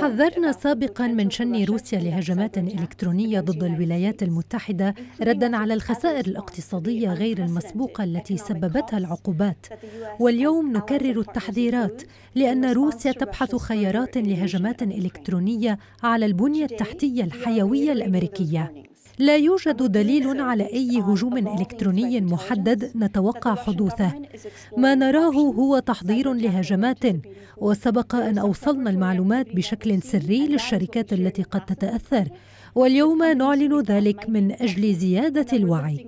حذرنا سابقا من شن روسيا لهجمات إلكترونية ضد الولايات المتحدة ردا على الخسائر الاقتصادية غير المسبوقة التي سببتها العقوبات. واليوم نكرر التحذيرات لأن روسيا تبحث خيارات لهجمات إلكترونية على البنية التحتية الحيوية الأمريكية. لا يوجد دليل على أي هجوم إلكتروني محدد نتوقع حدوثه. ما نراه هو تحضير لهجمات وسبق أن أوصلنا المعلومات بشكل سري للشركات التي قد تتأثر. واليوم نعلن ذلك من أجل زيادة الوعي.